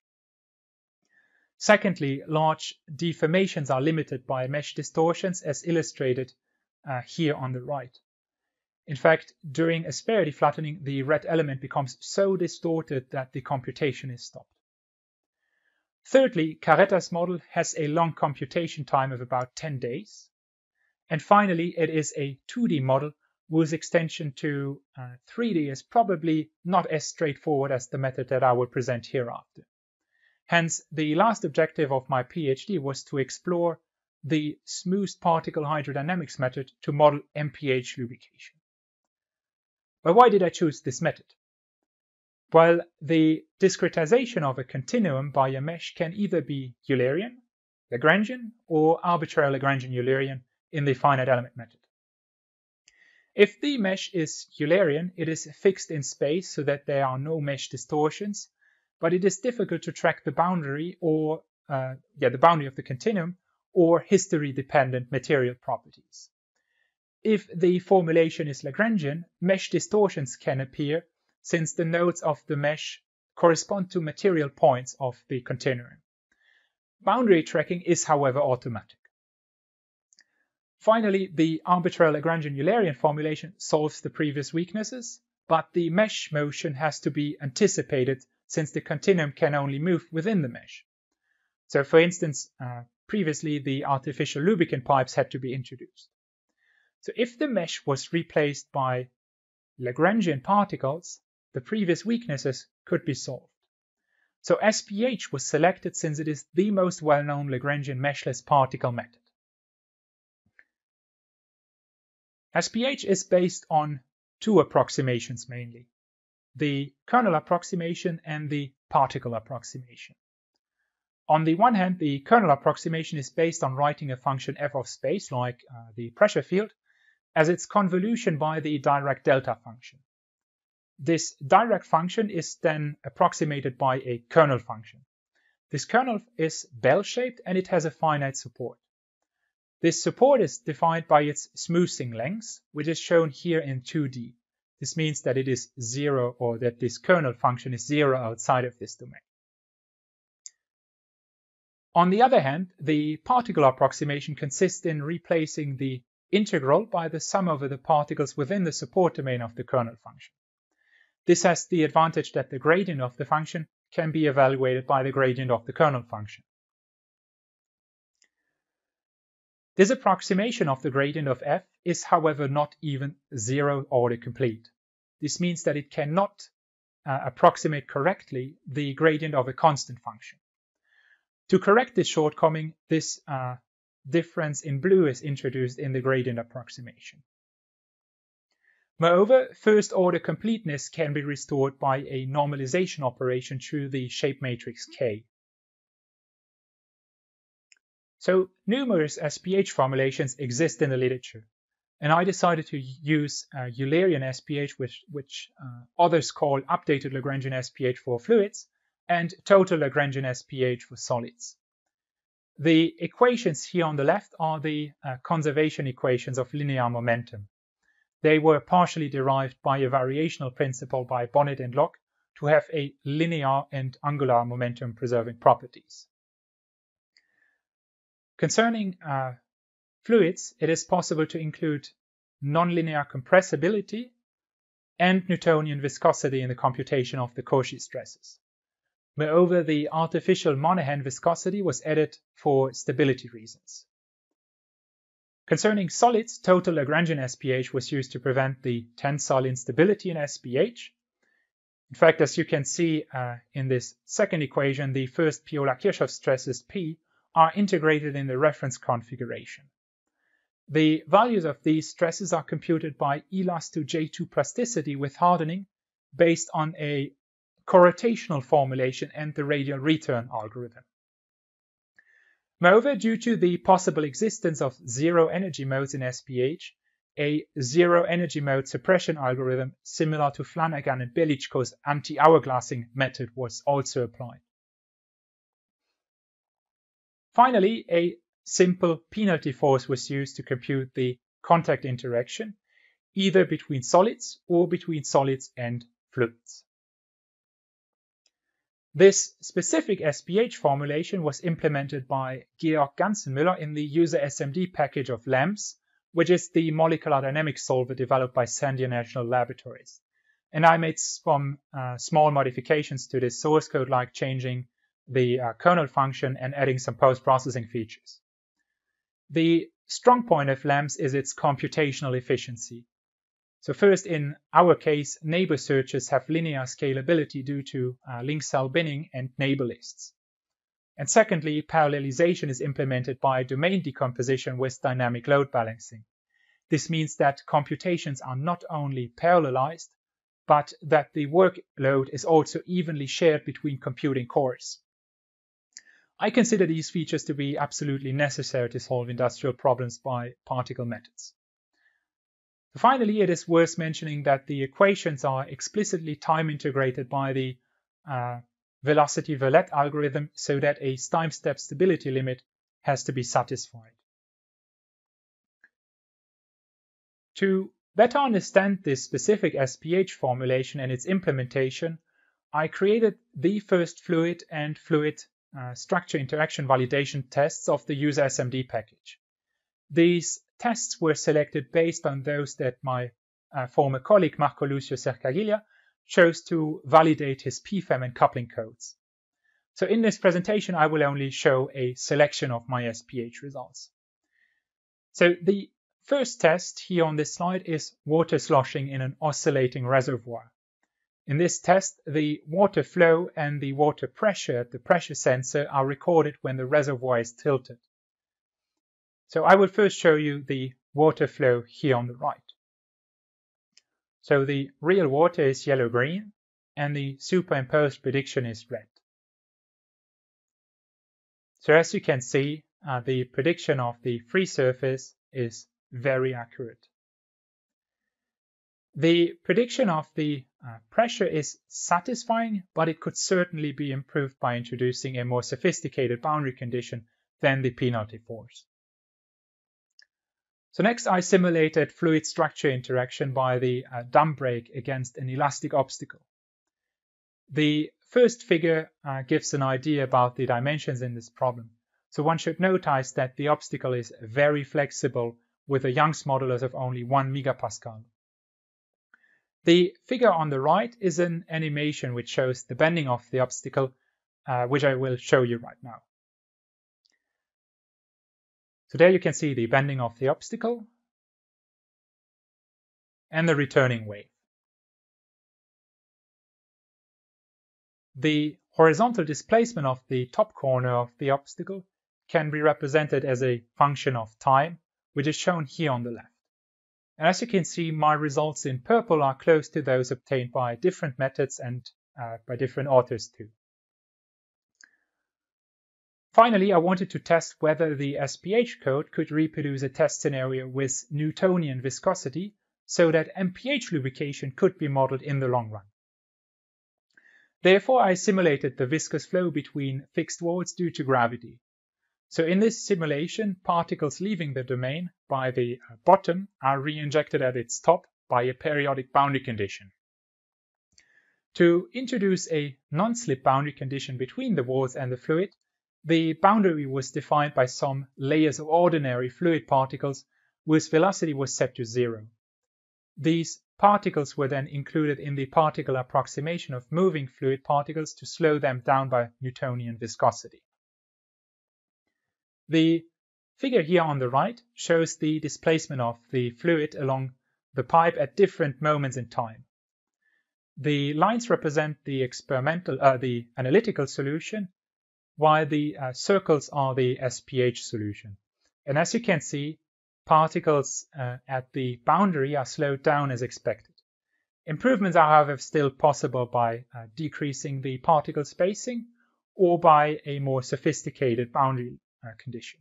[SPEAKER 1] Secondly, large deformations are limited by mesh distortions as illustrated uh, here on the right. In fact, during asperity flattening, the red element becomes so distorted that the computation is stopped. Thirdly, Carretta's model has a long computation time of about 10 days. And finally, it is a 2D model whose extension to uh, 3D is probably not as straightforward as the method that I will present hereafter. Hence, the last objective of my PhD was to explore the smooth particle hydrodynamics method to model MPH lubrication. But why did I choose this method? Well, the discretization of a continuum by a mesh can either be Eulerian, Lagrangian, or arbitrary Lagrangian-Eulerian in the finite element method. If the mesh is Eulerian, it is fixed in space so that there are no mesh distortions, but it is difficult to track the boundary or uh, yeah, the boundary of the continuum or history-dependent material properties. If the formulation is Lagrangian, mesh distortions can appear since the nodes of the mesh correspond to material points of the continuum. Boundary tracking is, however, automatic. Finally, the arbitrary Lagrangian-Eulerian formulation solves the previous weaknesses, but the mesh motion has to be anticipated since the continuum can only move within the mesh. So for instance, uh, previously the artificial lubricant pipes had to be introduced. So if the mesh was replaced by Lagrangian particles, the previous weaknesses could be solved. So SPH was selected since it is the most well-known Lagrangian meshless particle method. SPH is based on two approximations mainly, the kernel approximation and the particle approximation. On the one hand, the kernel approximation is based on writing a function f of space, like uh, the pressure field, as its convolution by the Dirac delta function. This Dirac function is then approximated by a kernel function. This kernel is bell-shaped and it has a finite support. This support is defined by its smoothing length, which is shown here in 2D. This means that it is zero or that this kernel function is zero outside of this domain. On the other hand, the particle approximation consists in replacing the integral by the sum over the particles within the support domain of the kernel function. This has the advantage that the gradient of the function can be evaluated by the gradient of the kernel function. This approximation of the gradient of f is however not even zero order complete. This means that it cannot uh, approximate correctly the gradient of a constant function. To correct this shortcoming, this uh, difference in blue is introduced in the gradient approximation. Moreover, first order completeness can be restored by a normalization operation through the shape matrix K. So numerous SPH formulations exist in the literature, and I decided to use uh, Eulerian SPH, which, which uh, others call updated Lagrangian SPH for fluids, and total Lagrangian SPH for solids. The equations here on the left are the uh, conservation equations of linear momentum. They were partially derived by a variational principle by Bonet and Lok to have a linear and angular momentum preserving properties. Concerning uh, fluids, it is possible to include nonlinear compressibility and Newtonian viscosity in the computation of the Cauchy stresses. Moreover, the artificial Monaghan viscosity was added for stability reasons. Concerning solids, total Lagrangian SPH was used to prevent the tensile instability in SPH. In fact, as you can see uh, in this second equation, the first Piola-Kirchhoff stresses P are integrated in the reference configuration. The values of these stresses are computed by ELAS to J2 plasticity with hardening based on a corotational formulation and the radial return algorithm. Moreover, due to the possible existence of zero energy modes in SPH, a zero energy mode suppression algorithm similar to Flanagan and Belytschko's anti-hourglassing method was also applied. Finally, a simple penalty force was used to compute the contact interaction, either between solids or between solids and fluids. This specific SPH formulation was implemented by Georg Ganzenmüller in the user SMD package of LAMMPS, which is the molecular dynamics solver developed by Sandia National Laboratories. And I made some uh, small modifications to this source code, like changing the uh, kernel function and adding some post-processing features. The strong point of LAMMPS is its computational efficiency. So first, in our case, neighbor searches have linear scalability due to uh, link cell binning and neighbor lists. And secondly, parallelization is implemented by domain decomposition with dynamic load balancing. This means that computations are not only parallelized, but that the workload is also evenly shared between computing cores. I consider these features to be absolutely necessary to solve industrial problems by particle methods. Finally, it is worth mentioning that the equations are explicitly time integrated by the uh, velocity Verlet algorithm so that a time step stability limit has to be satisfied. To better understand this specific SPH formulation and its implementation, I created the first fluid and fluid uh, structure interaction validation tests of the user SMD package. These tests were selected based on those that my uh, former colleague Marco Lucio Cerquaglia chose to validate his PFEM and coupling codes. So in this presentation, I will only show a selection of my SPH results. So the first test here on this slide is water sloshing in an oscillating reservoir. In this test, the water flow and the water pressure at the pressure sensor are recorded when the reservoir is tilted. So I will first show you the water flow here on the right. So the real water is yellow-green and the superimposed prediction is red. So as you can see, uh, the prediction of the free surface is very accurate. The prediction of the uh, pressure is satisfying, but it could certainly be improved by introducing a more sophisticated boundary condition than the penalty force. So next I simulated fluid structure interaction by the uh, dam break against an elastic obstacle. The first figure uh, gives an idea about the dimensions in this problem. So one should notice that the obstacle is very flexible with a Young's modulus of only 1 megapascal. The figure on the right is an animation which shows the bending of the obstacle, uh, which I will show you right now. So there you can see the bending of the obstacle and the returning wave. The horizontal displacement of the top corner of the obstacle can be represented as a function of time, which is shown here on the left. And as you can see, my results in purple are close to those obtained by different methods and uh, by different authors too. Finally, I wanted to test whether the SPH code could reproduce a test scenario with Newtonian viscosity so that MPH lubrication could be modeled in the long run. Therefore, I simulated the viscous flow between fixed walls due to gravity. So in this simulation, particles leaving the domain by the uh, bottom are re-injected at its top by a periodic boundary condition. To introduce a non-slip boundary condition between the walls and the fluid, the boundary was defined by some layers of ordinary fluid particles whose velocity was set to zero. These particles were then included in the particle approximation of moving fluid particles to slow them down by Newtonian viscosity. The figure here on the right shows the displacement of the fluid along the pipe at different moments in time. The lines represent the experimental, uh, the analytical solution, while the uh, circles are the SPH solution. And as you can see, particles uh, at the boundary are slowed down as expected. Improvements are, however, still possible by uh, decreasing the particle spacing or by a more sophisticated boundary uh, condition.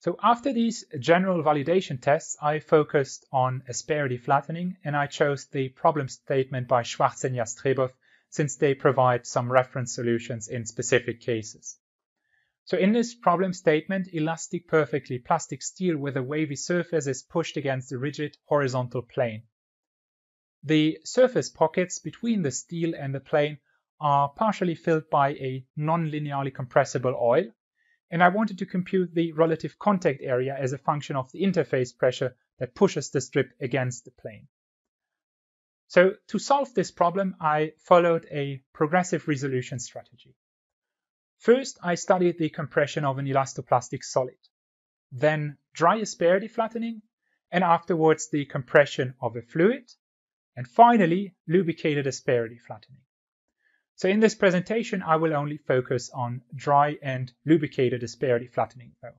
[SPEAKER 1] So after these general validation tests, I focused on asperity flattening and I chose the problem statement by Schwarz and since they provide some reference solutions in specific cases. So in this problem statement, elastic perfectly plastic steel with a wavy surface is pushed against a rigid horizontal plane. The surface pockets between the steel and the plane are partially filled by a non-linearly compressible oil, and I wanted to compute the relative contact area as a function of the interface pressure that pushes the strip against the plane. So to solve this problem, I followed a progressive resolution strategy. First, I studied the compression of an elastoplastic solid, then dry asperity flattening, and afterwards the compression of a fluid, and finally lubricated asperity flattening. So in this presentation, I will only focus on dry and lubricated asperity flattening though.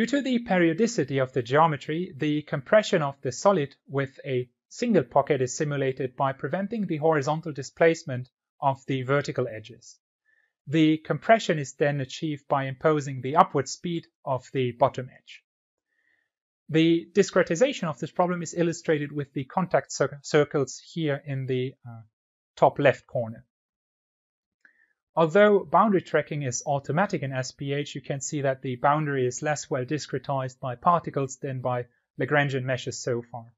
[SPEAKER 1] Due to the periodicity of the geometry, the compression of the solid with a single pocket is simulated by preventing the horizontal displacement of the vertical edges. The compression is then achieved by imposing the upward speed of the bottom edge. The discretization of this problem is illustrated with the contact cir circles here in the uh, top left corner. Although boundary tracking is automatic in SPH, you can see that the boundary is less well discretized by particles than by Lagrangian meshes so far.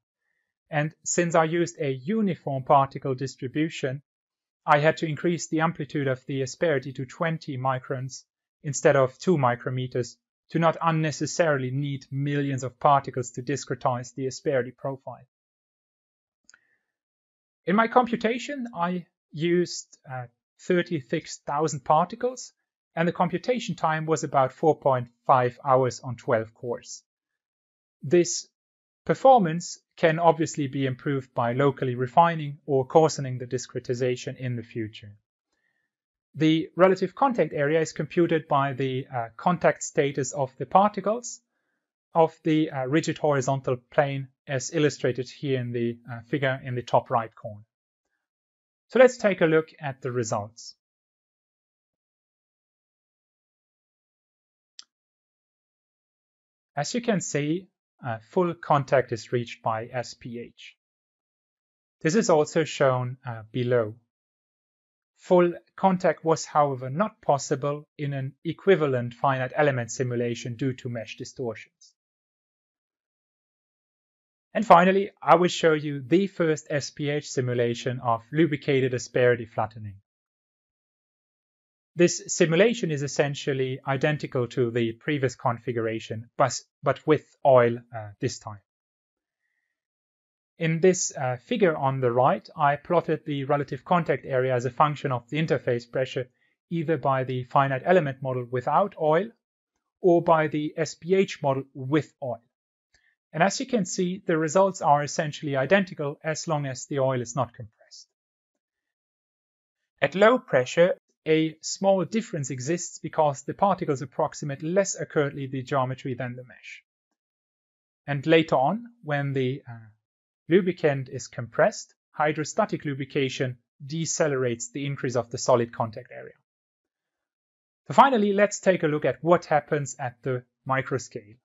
[SPEAKER 1] And since I used a uniform particle distribution, I had to increase the amplitude of the asperity to 20 microns instead of 2 micrometers to not unnecessarily need millions of particles to discretize the asperity profile. In my computation, I used uh, 36,000 particles, and the computation time was about 4.5 hours on 12 cores. This performance can obviously be improved by locally refining or coarsening the discretization in the future. The relative contact area is computed by the uh, contact status of the particles of the uh, rigid horizontal plane as illustrated here in the uh, figure in the top right corner. So let's take a look at the results. As you can see, uh, full contact is reached by SPH. This is also shown uh, below. Full contact was, however, not possible in an equivalent finite element simulation due to mesh distortions. And finally, I will show you the first SPH simulation of lubricated asperity flattening. This simulation is essentially identical to the previous configuration, but, but with oil uh, this time. In this uh, figure on the right, I plotted the relative contact area as a function of the interface pressure either by the finite element model without oil or by the SPH model with oil. And as you can see, the results are essentially identical as long as the oil is not compressed. At low pressure, a small difference exists because the particles approximate less accurately the geometry than the mesh. And later on, when the uh, lubricant is compressed, hydrostatic lubrication decelerates the increase of the solid contact area. So finally, let's take a look at what happens at the microscale.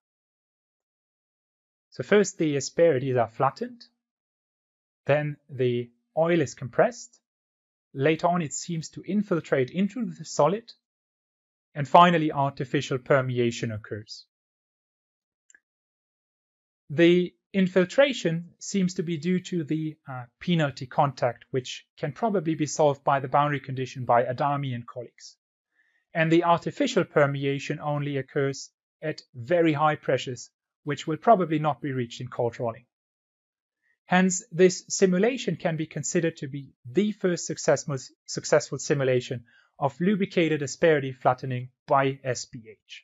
[SPEAKER 1] So first the asperities are flattened, then the oil is compressed, later on it seems to infiltrate into the solid, and finally artificial permeation occurs. The Infiltration seems to be due to the uh, penalty contact, which can probably be solved by the boundary condition by Adami and colleagues. And the artificial permeation only occurs at very high pressures, which will probably not be reached in cold rolling. Hence, this simulation can be considered to be the first successful, successful simulation of lubricated asperity flattening by SPH.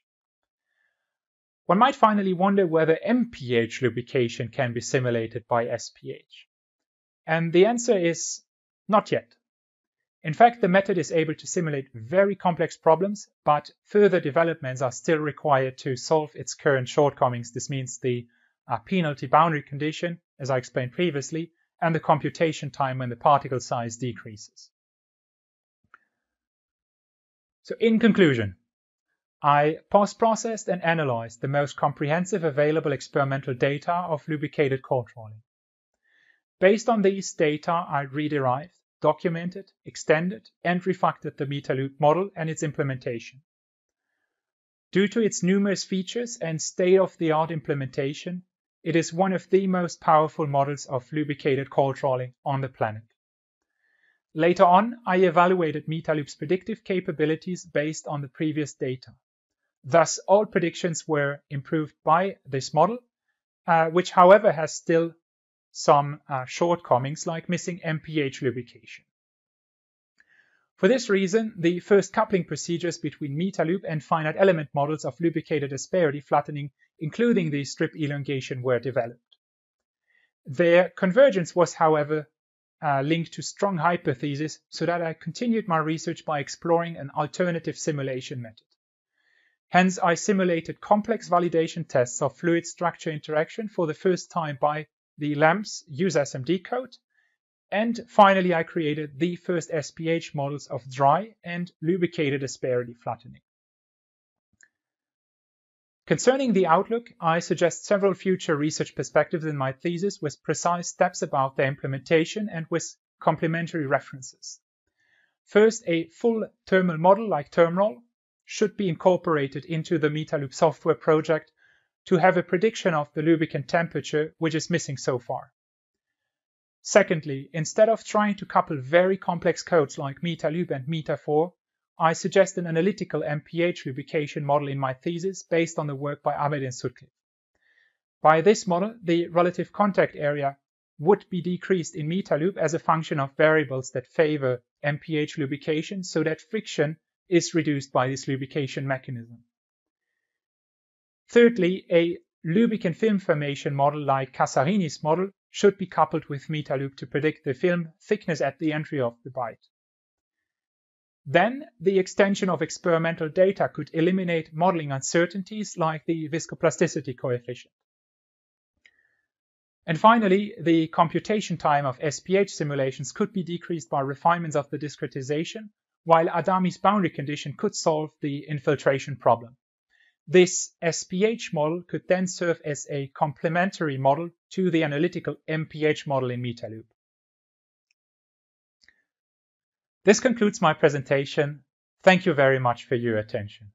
[SPEAKER 1] One might finally wonder whether MPH lubrication can be simulated by SPH. And the answer is not yet. In fact, the method is able to simulate very complex problems, but further developments are still required to solve its current shortcomings. This means the uh, penalty boundary condition, as I explained previously, and the computation time when the particle size decreases. So in conclusion, I post-processed and analyzed the most comprehensive available experimental data of lubricated cold rolling. Based on these data, I re-derived, documented, extended, and refactored the Metaloop model and its implementation. Due to its numerous features and state-of-the-art implementation, it is one of the most powerful models of lubricated cold rolling on the planet. Later on, I evaluated Metaloop's predictive capabilities based on the previous data. Thus, all predictions were improved by this model, uh, which however has still some uh, shortcomings like missing MPH lubrication. For this reason, the first coupling procedures between Metaloop and finite element models of lubricated asperity flattening, including the strip elongation, were developed. Their convergence was, however, uh, linked to strong hypotheses, so that I continued my research by exploring an alternative simulation method. Hence, I simulated complex validation tests of fluid structure interaction for the first time by the LAMMPS user SMD code. And finally, I created the first SPH models of dry and lubricated asperity flattening. Concerning the outlook, I suggest several future research perspectives in my thesis with precise steps about their implementation and with complementary references. First, a full thermal model like ThermRoll should be incorporated into the Metaloop software project to have a prediction of the lubricant temperature, which is missing so far. Secondly, instead of trying to couple very complex codes like Metaloop and Metafor, I suggest an analytical MPH lubrication model in my thesis based on the work by Ahmed and Sutcliffe. By this model, the relative contact area would be decreased in Metaloop as a function of variables that favor MPH lubrication so that friction is reduced by this lubrication mechanism. Thirdly, a lubricant film formation model like Casarini's model should be coupled with Metaloop to predict the film thickness at the entry of the bite. Then the extension of experimental data could eliminate modeling uncertainties like the viscoplasticity coefficient. And finally, the computation time of SPH simulations could be decreased by refinements of the discretization while Adami's boundary condition could solve the infiltration problem. This SPH model could then serve as a complementary model to the analytical MPH model in Metaloop. This concludes my presentation. Thank you very much for your attention.